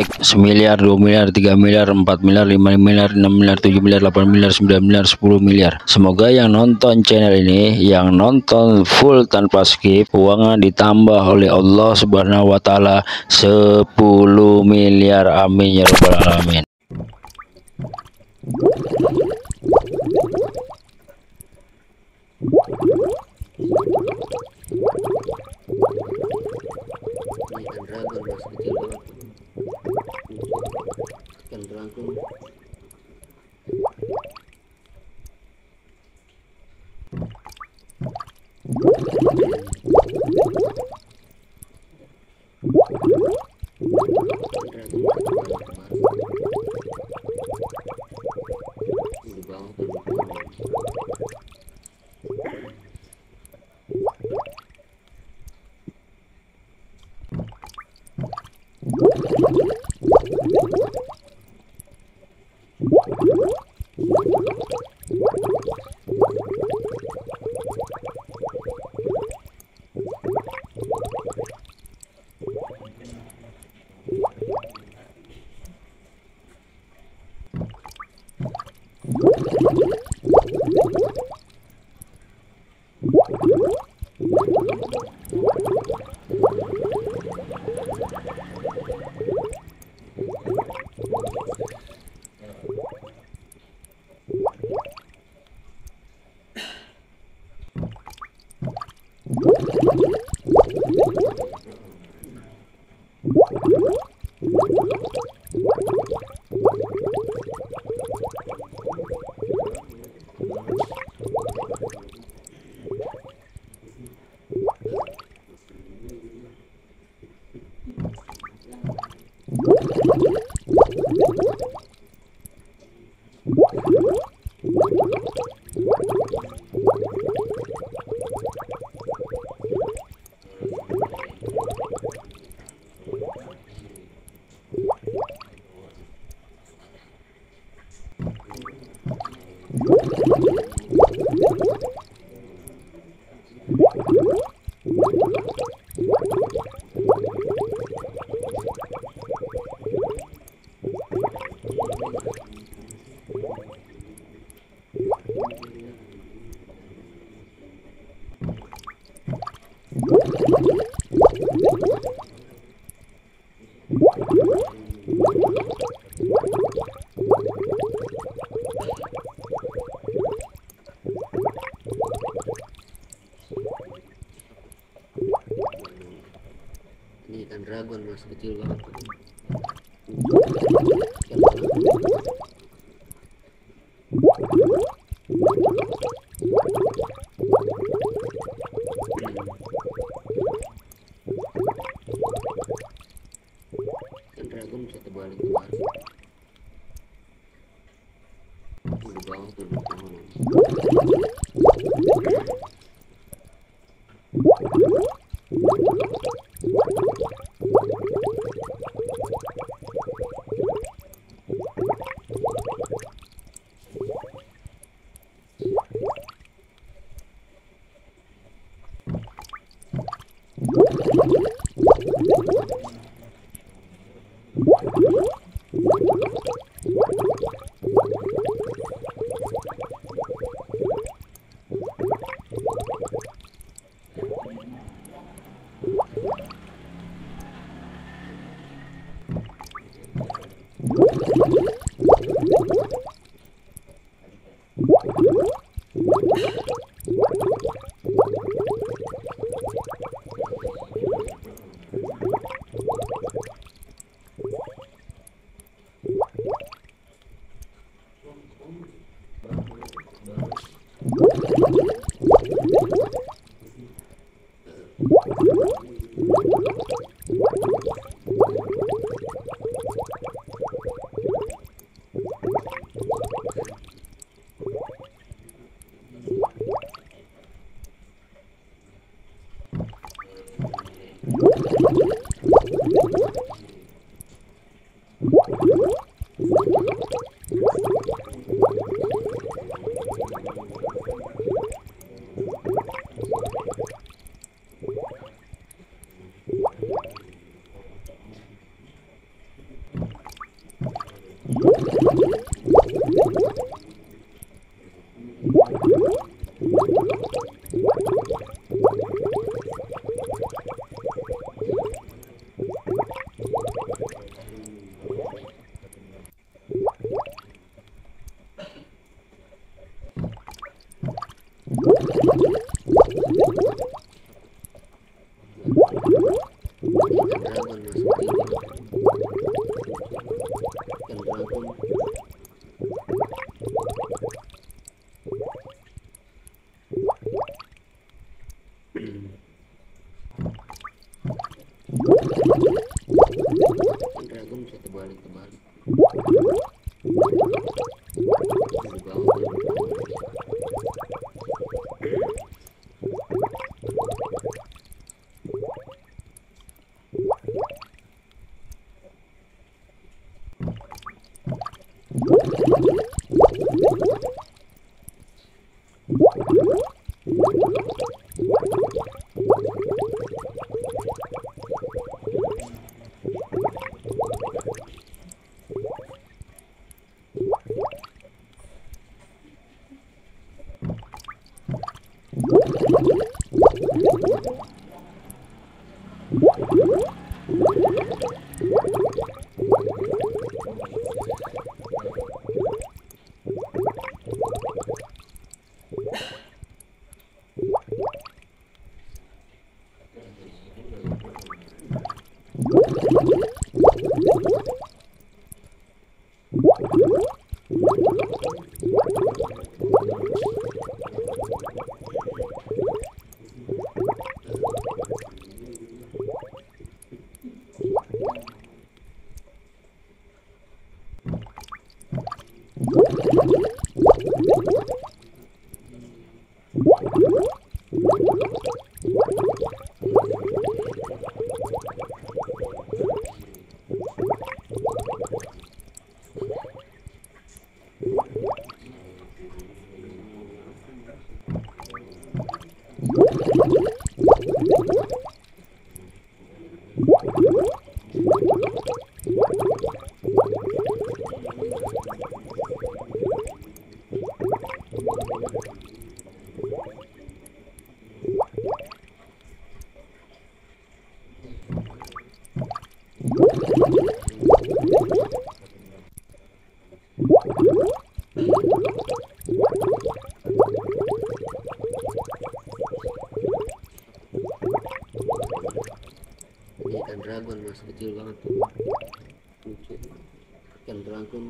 cek semiliar, dua miliar, tiga miliar, empat miliar, lima miliar, enam miliar, tujuh miliar, delapan miliar, sembilan miliar, sepuluh miliar. Semoga yang nonton channel ini, yang nonton full tanpa skip, uangnya ditambah oleh Allah Subhanahu wa taala 10 miliar. Amin ya rabbal alamin. ikan dragon masih kecil ikan dragon di bawah dragon masih kecil banget kembali kembali Ikan dragon masih kecil banget tuh. Ikan dragon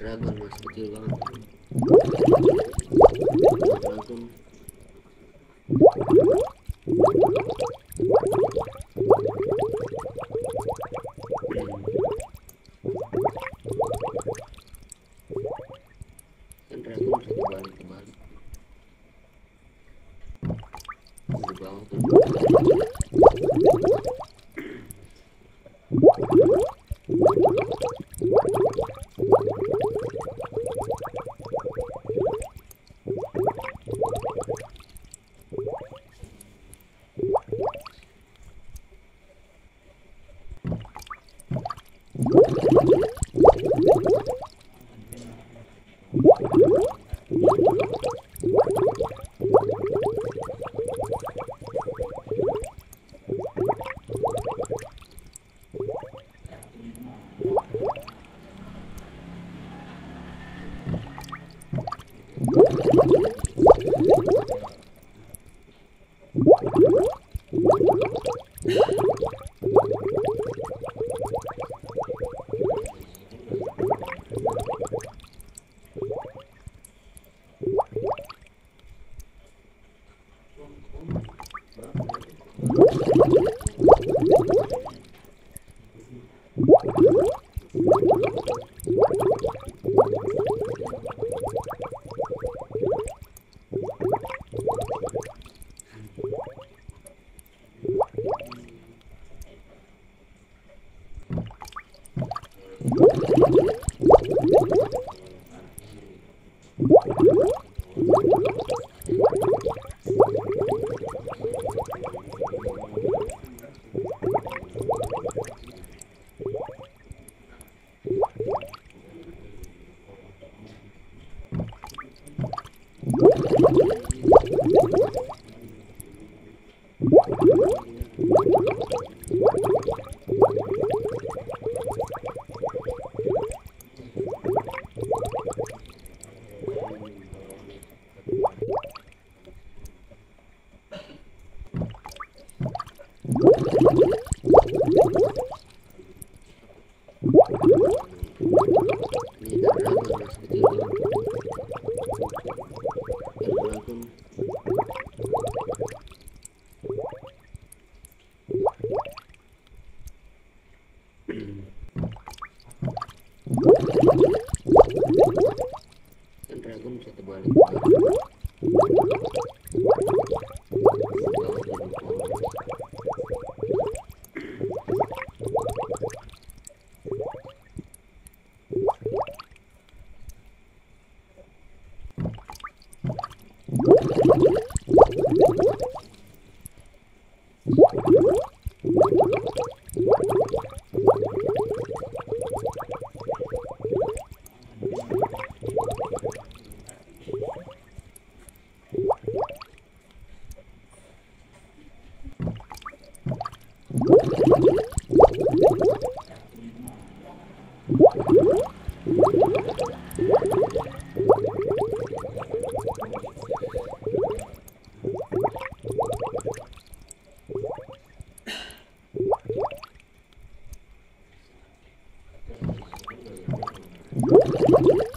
dragon mas kecil banget ikan dragon dragon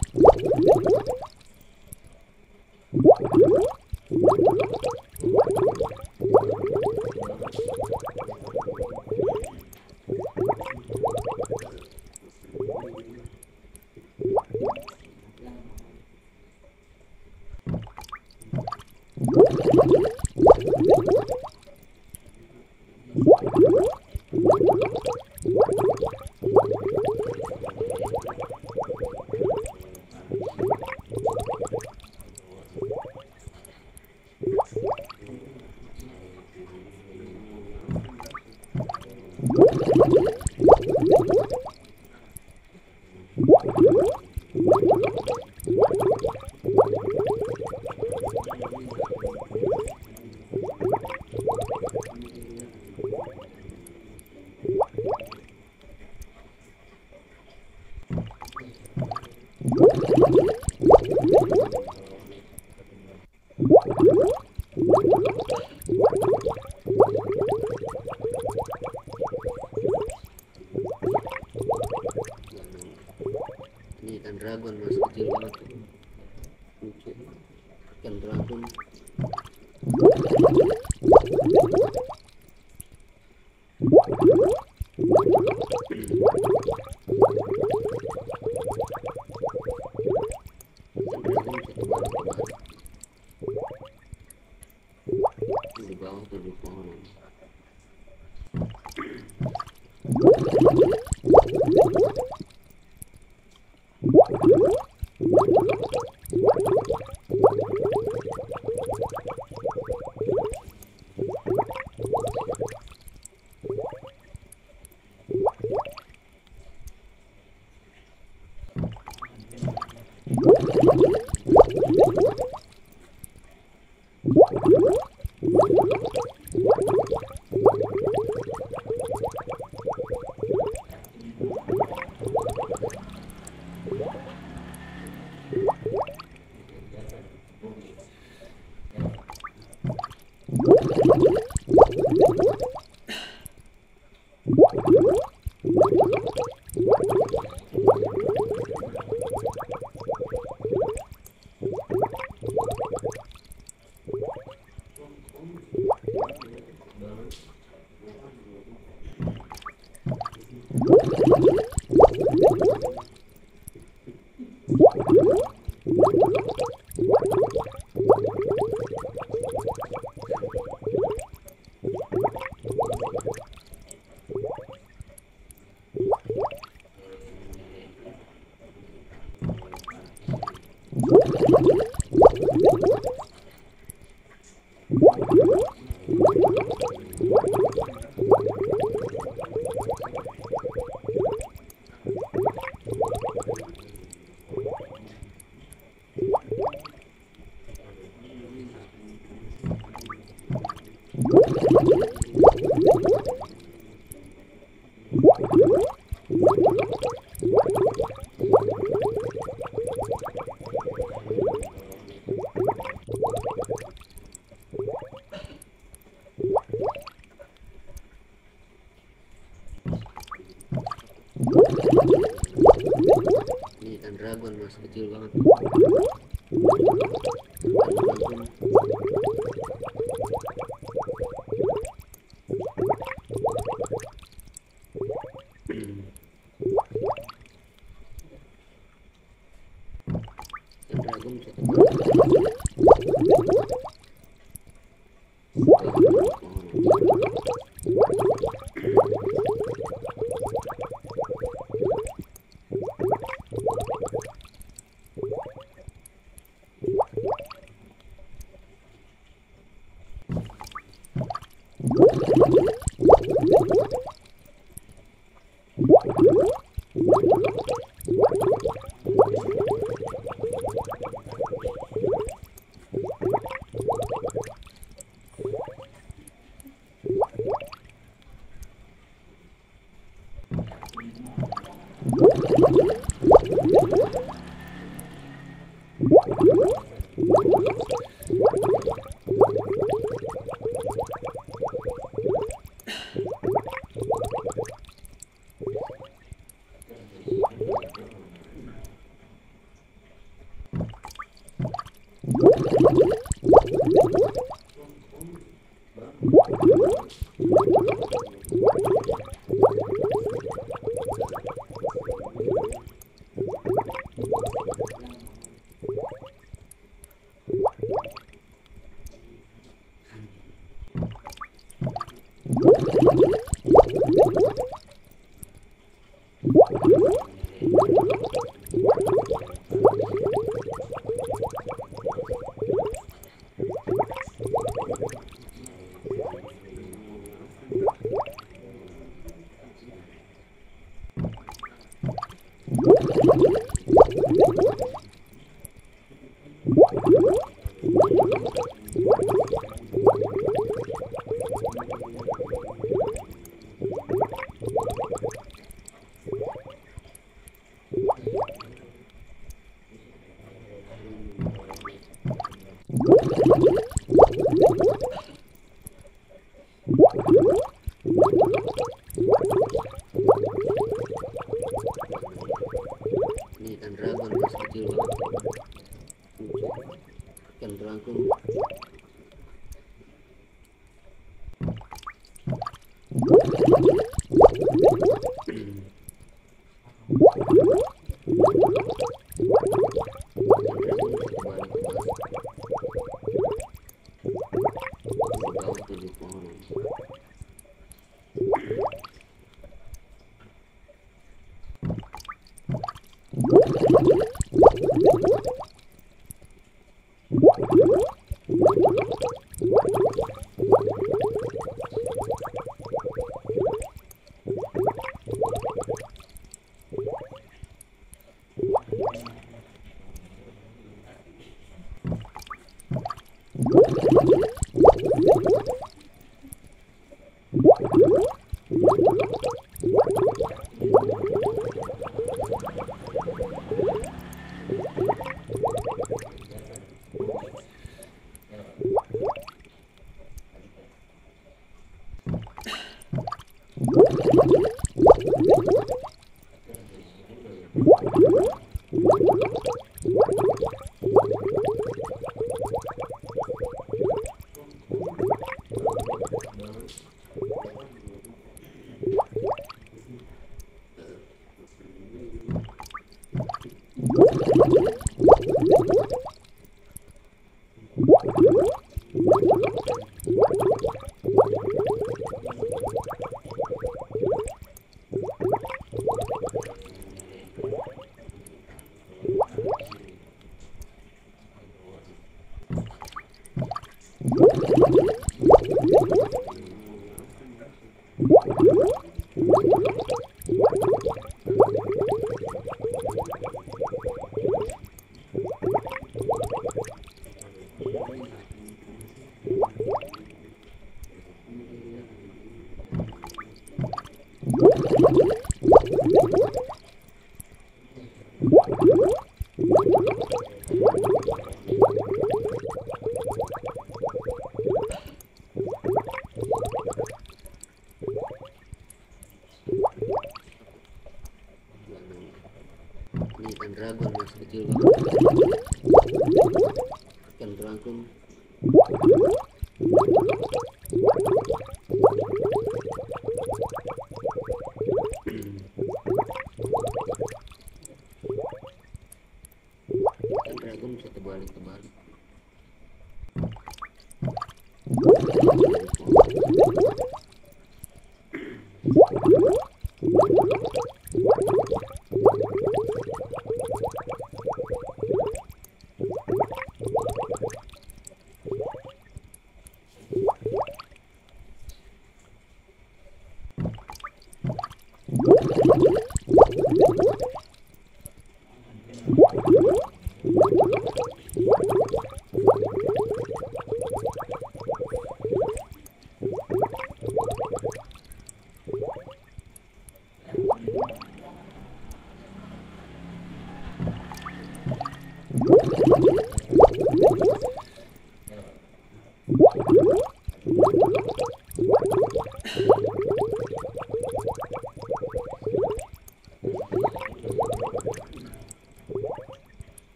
dragon masih kecil banget.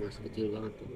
Masih kecil banget tuh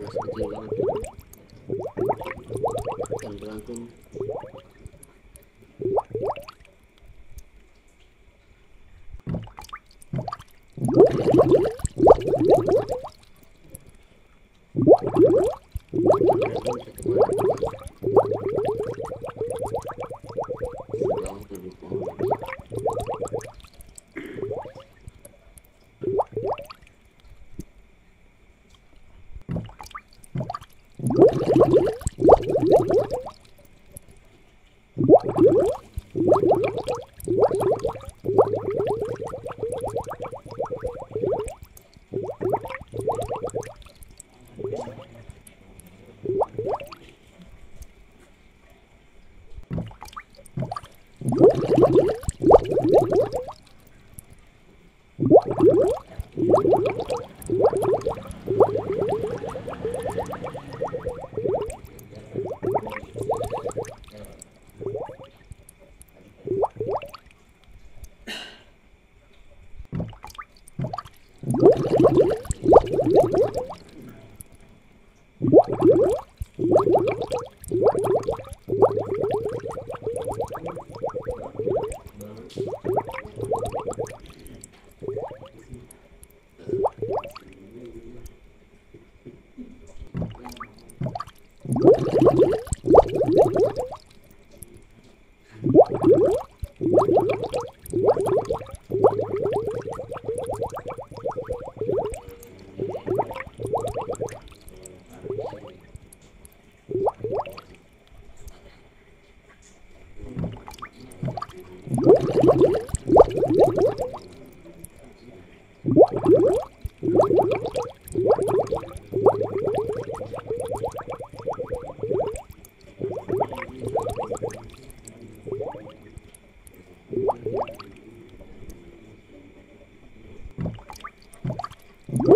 masih kecil banget dan berlangsung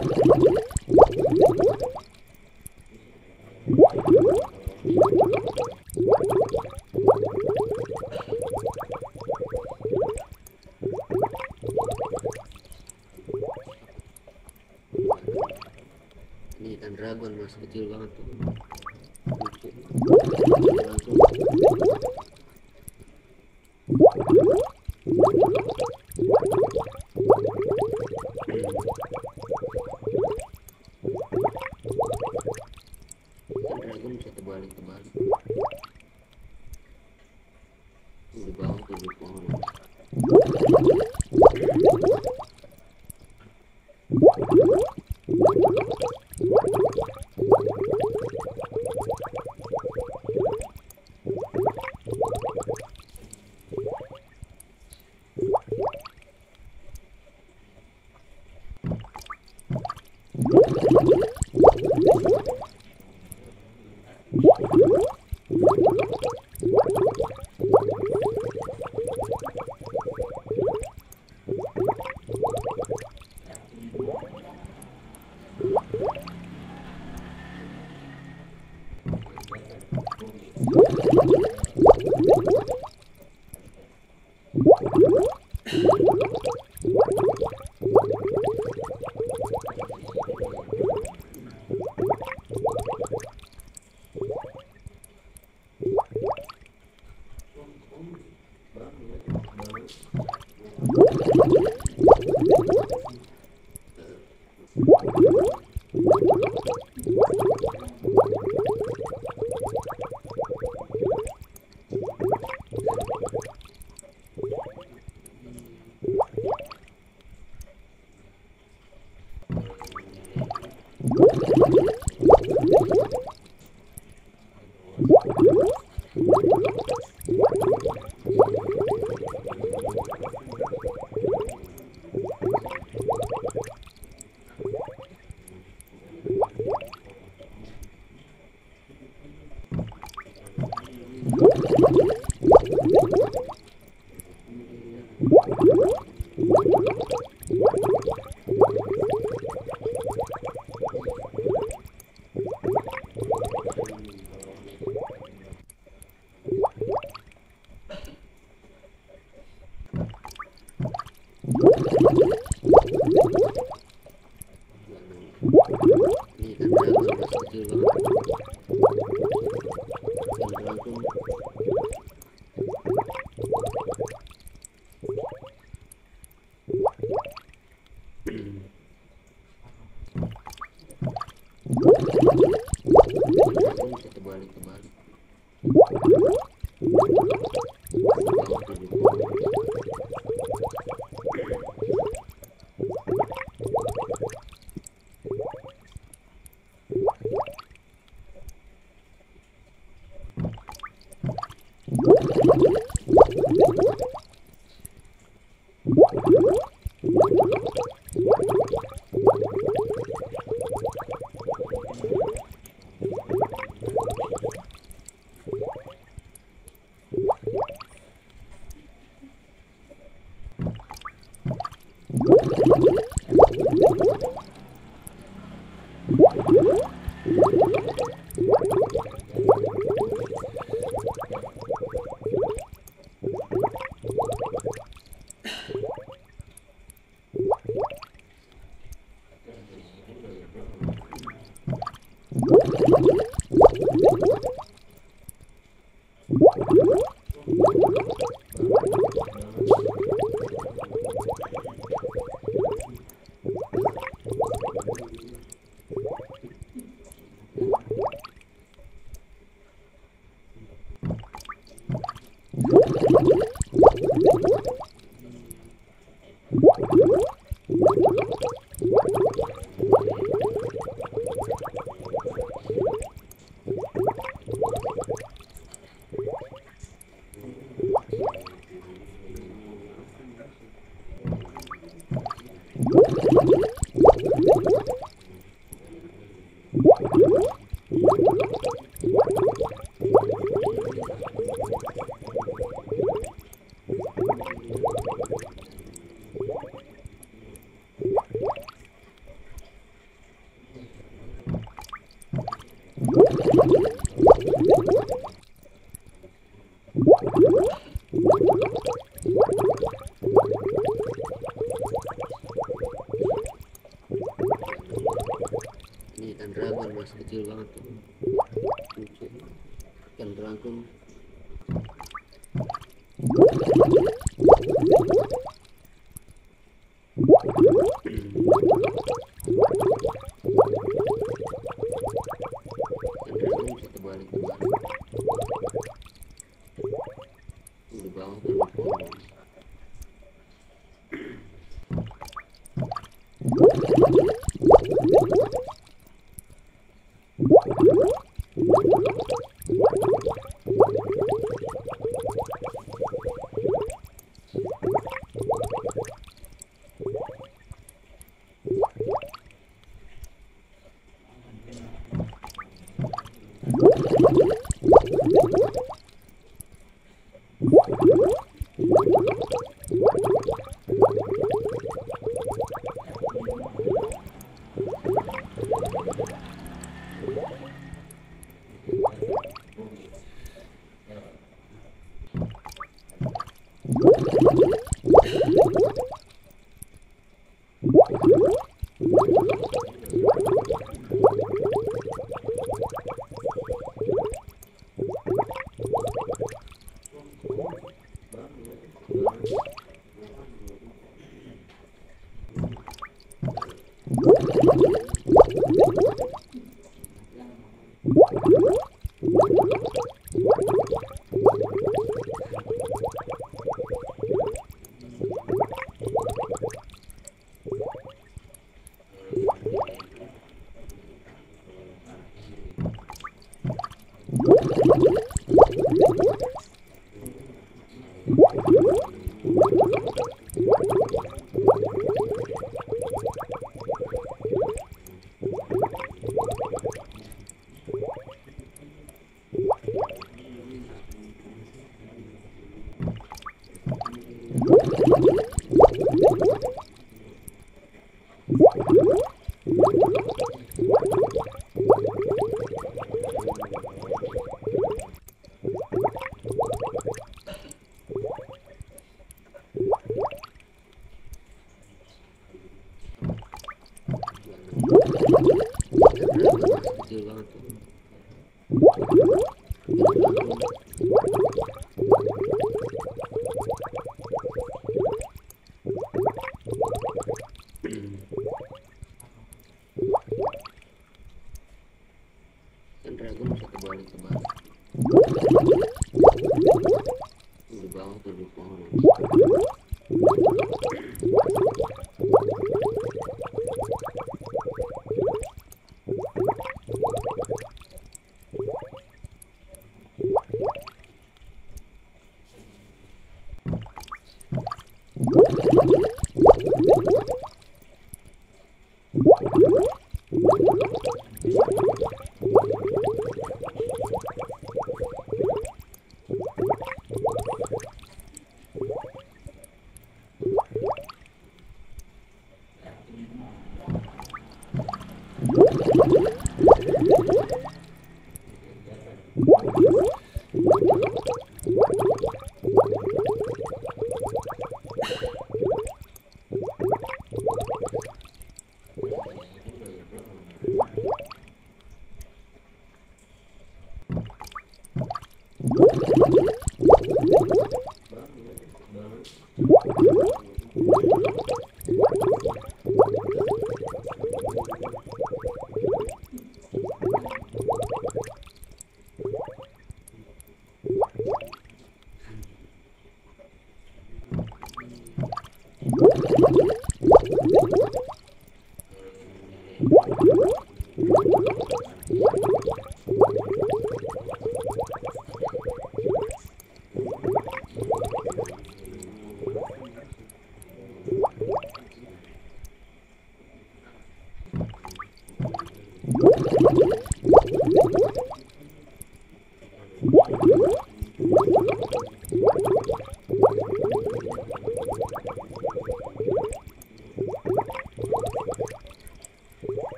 ini ikan dragon masih kecil banget tuh.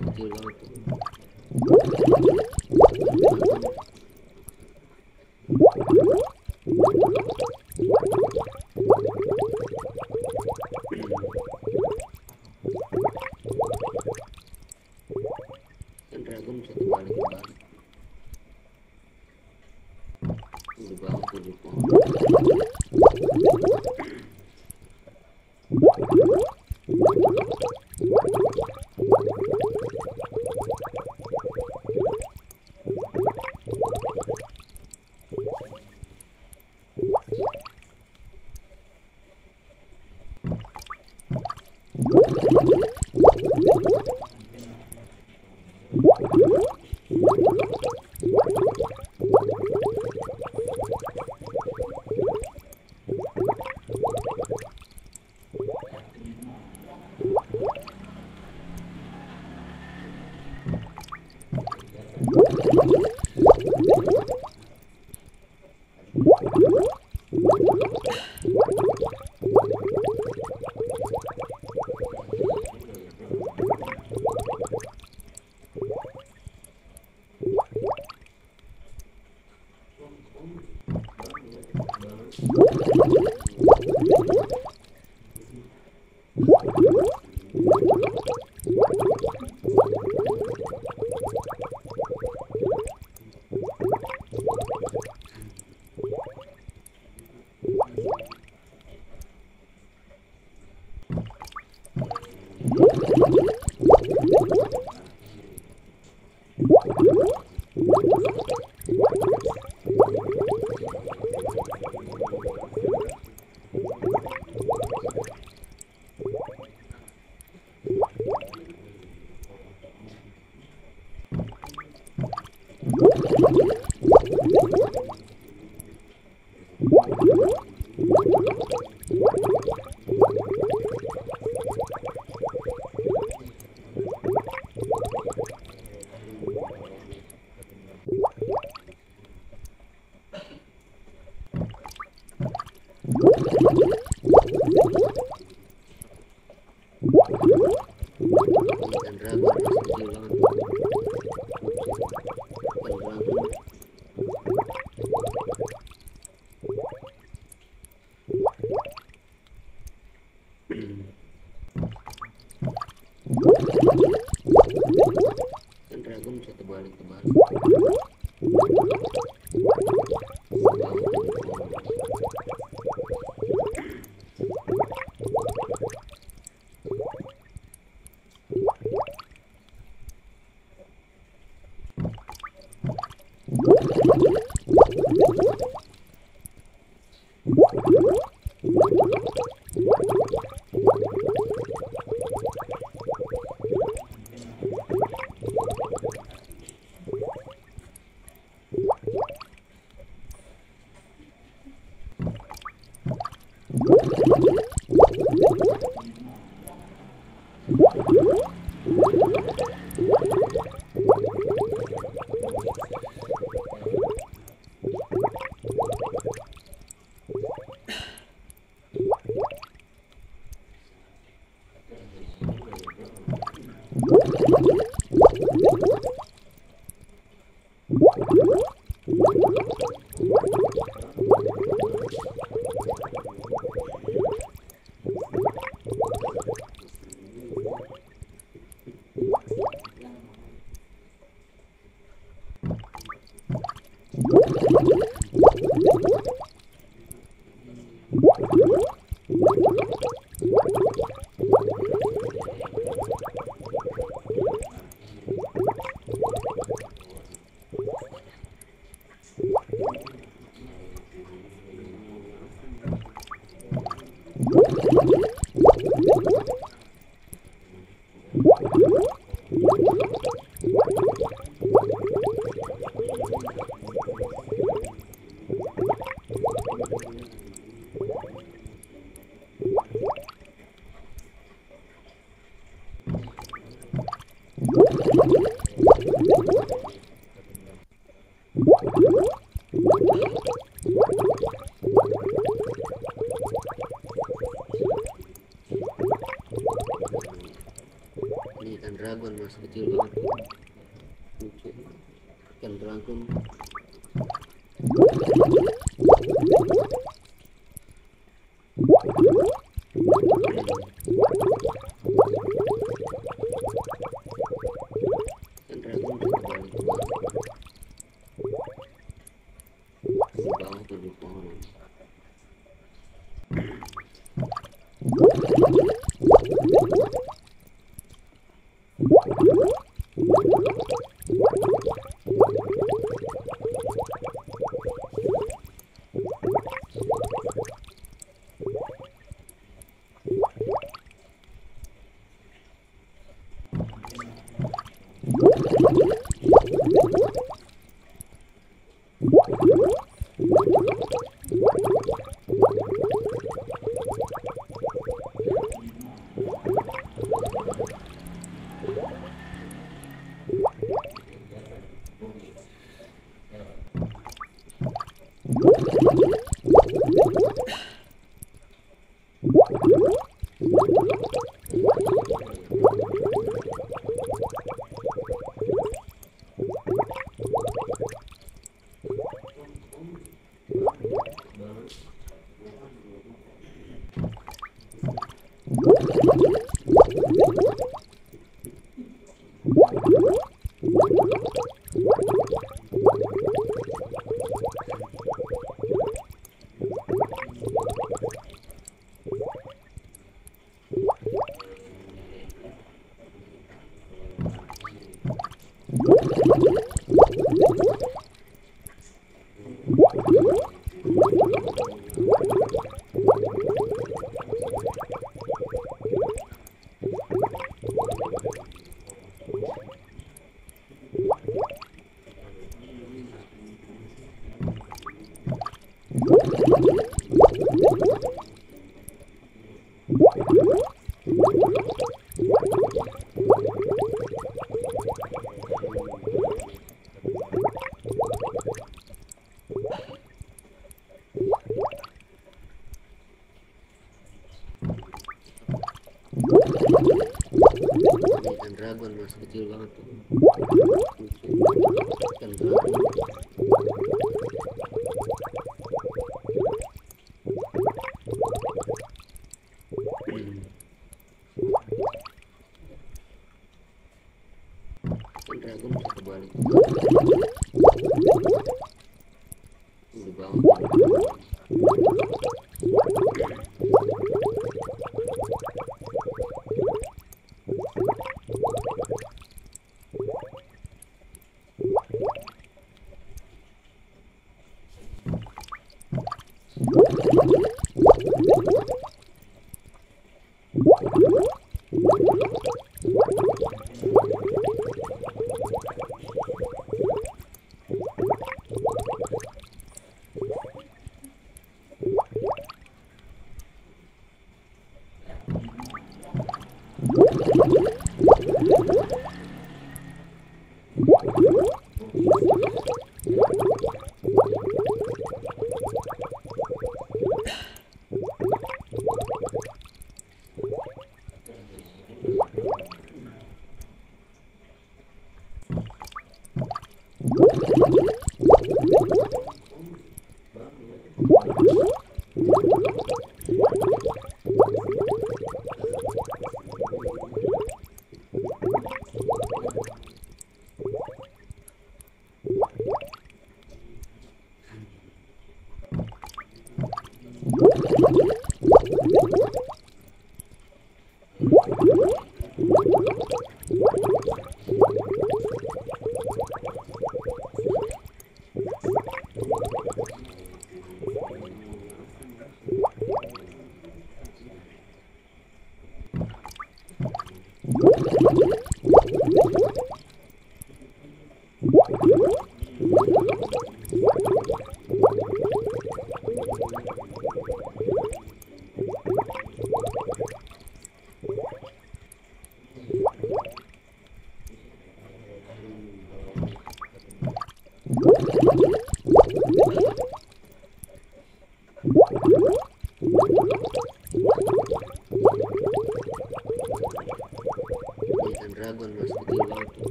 Masih kecil ikan dragon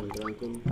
I'm drinking.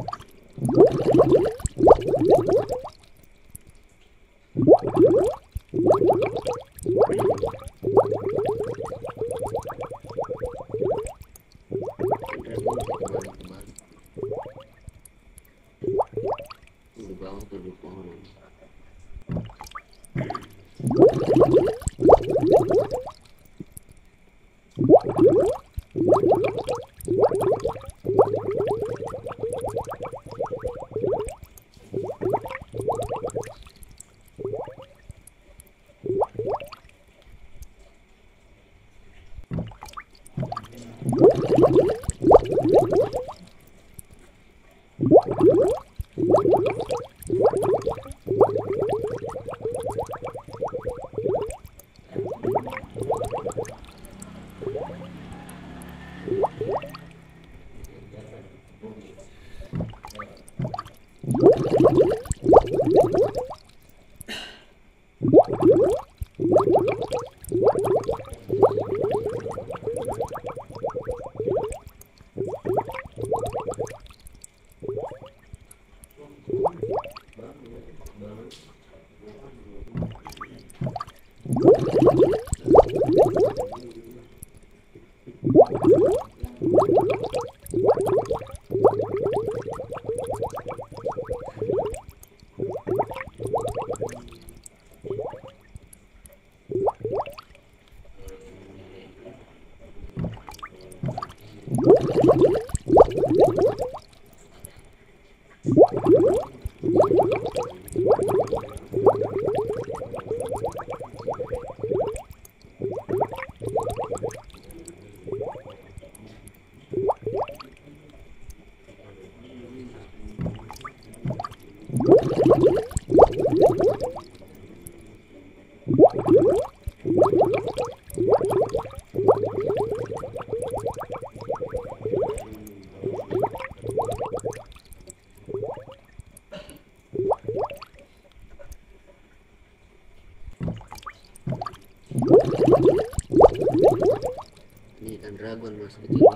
Dragon mas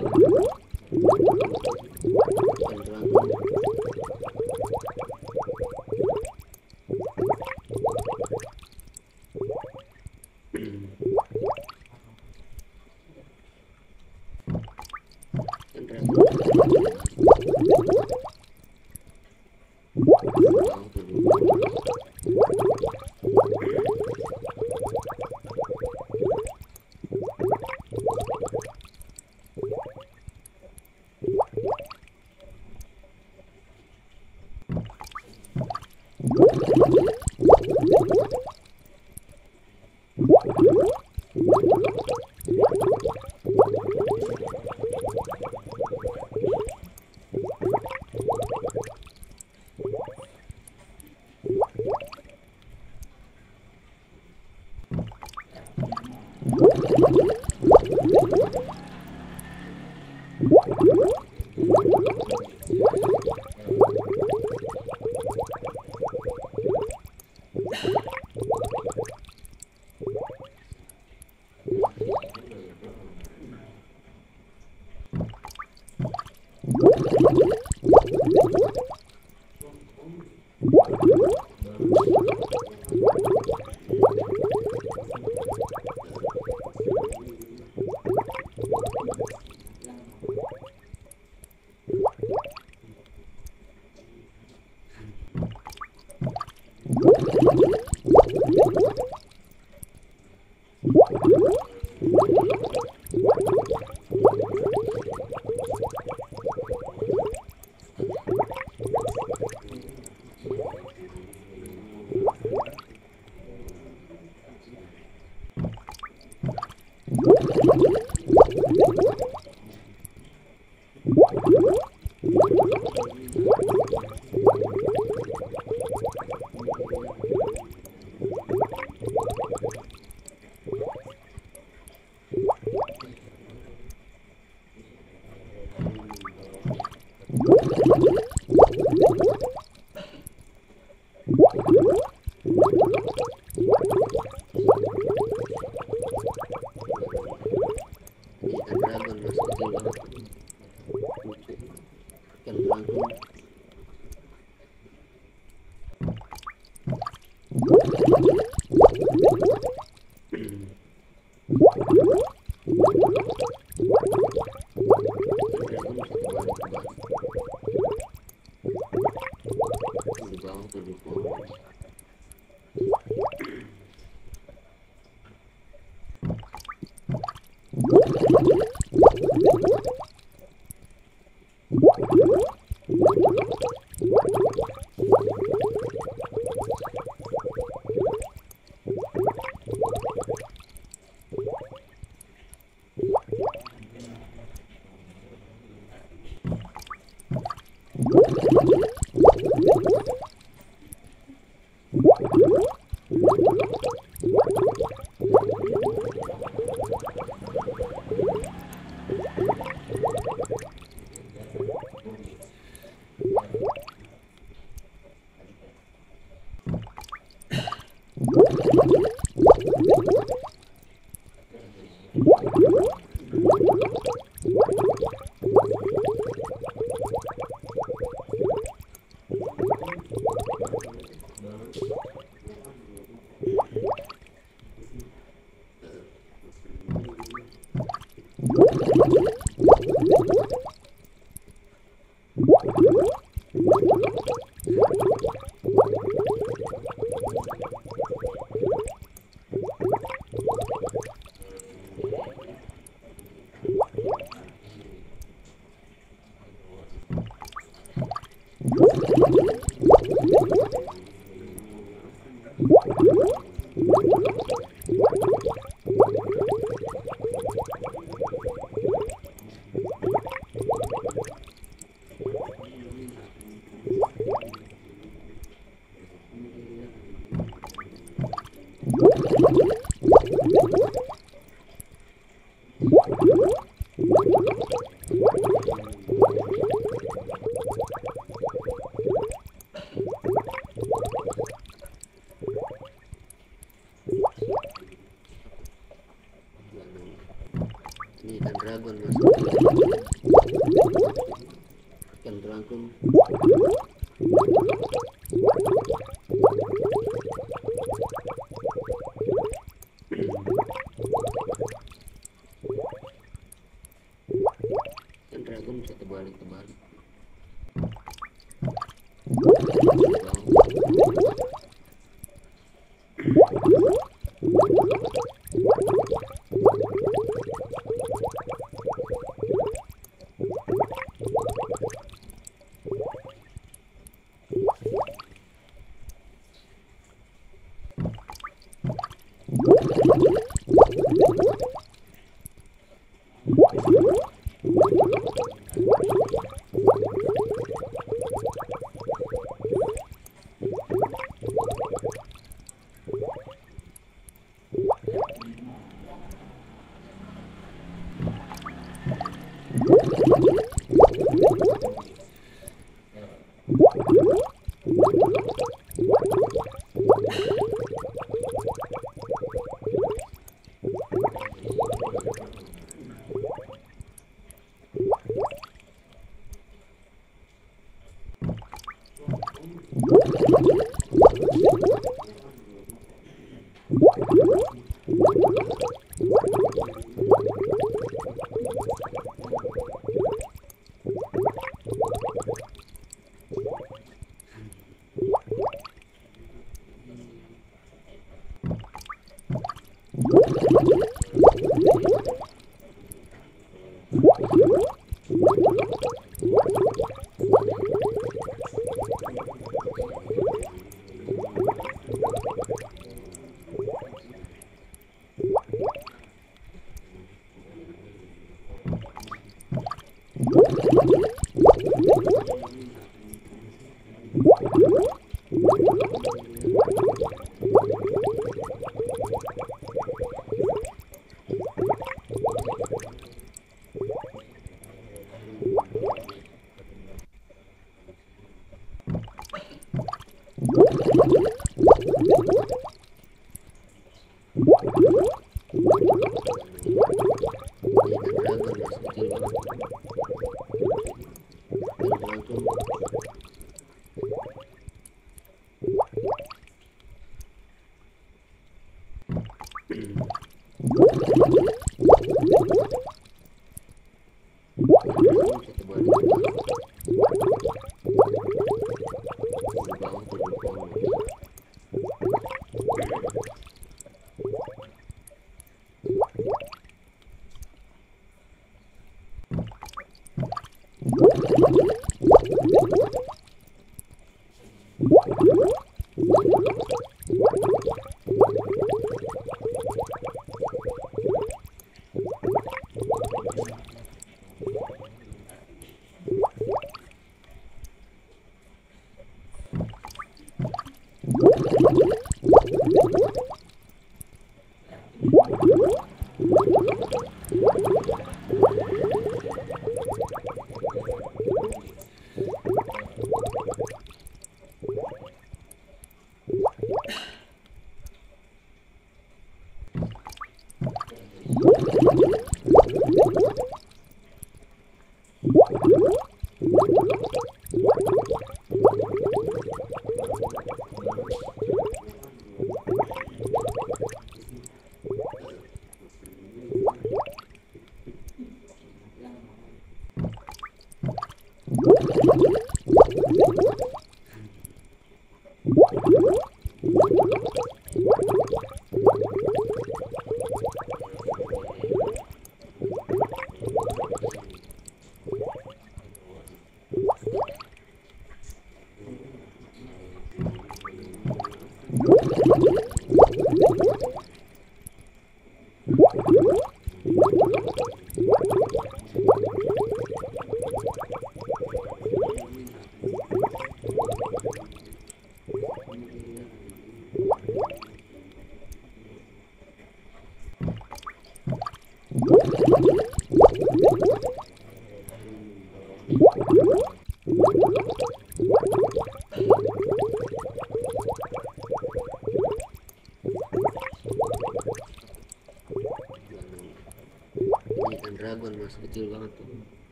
kecil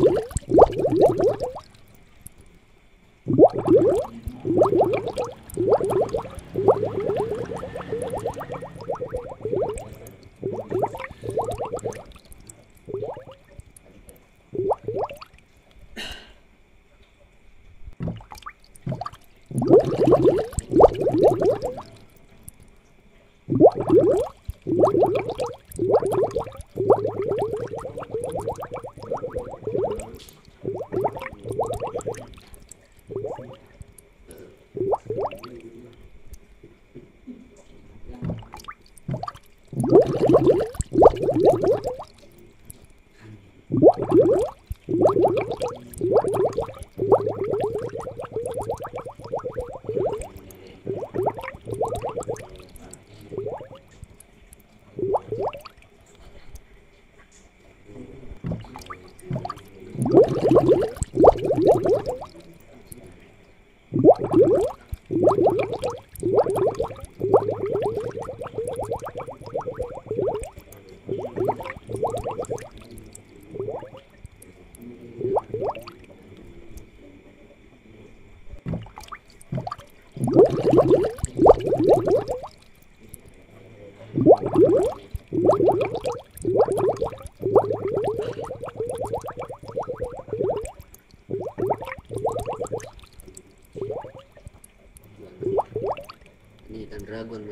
you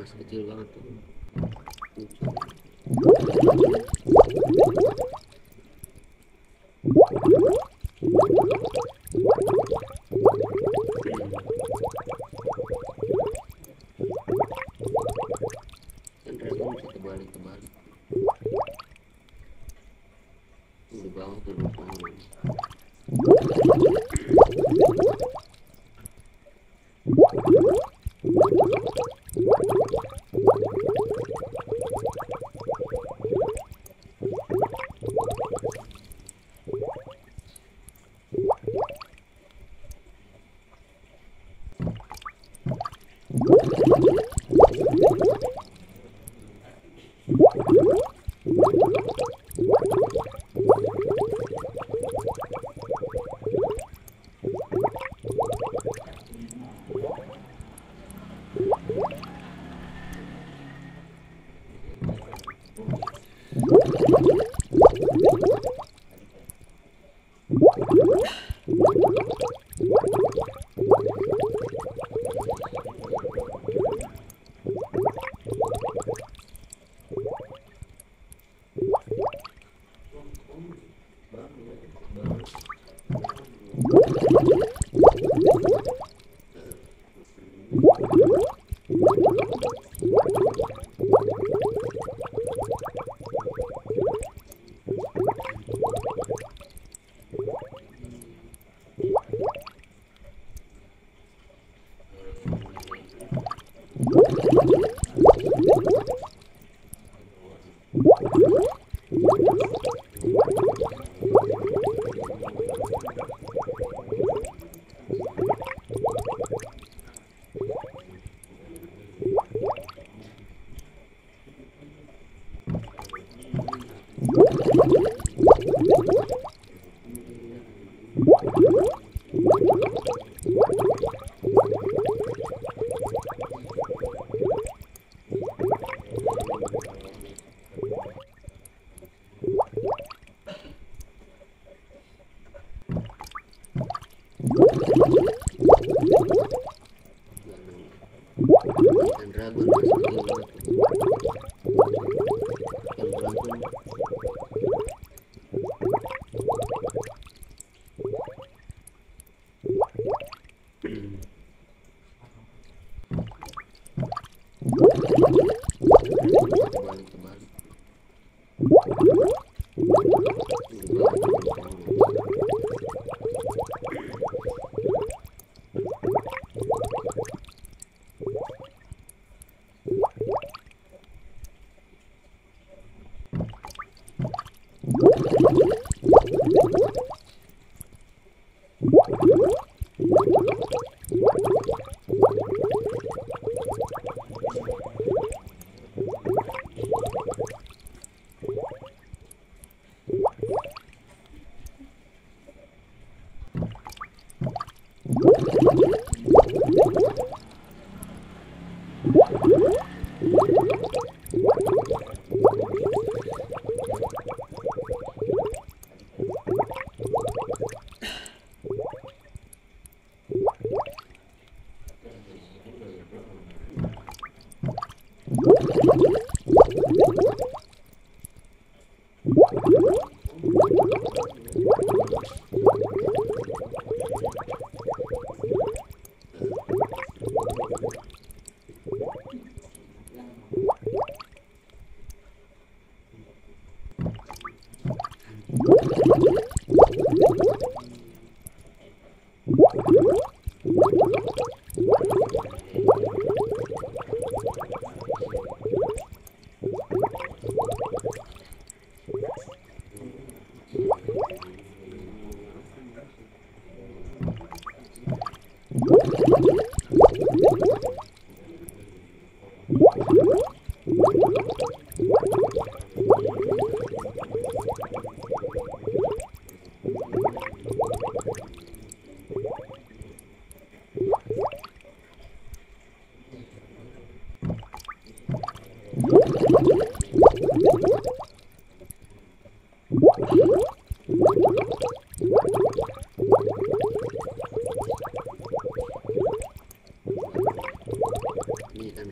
mas kecil banget tuh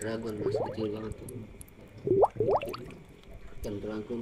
dragon mas kecil banget. Tuh ikan dragon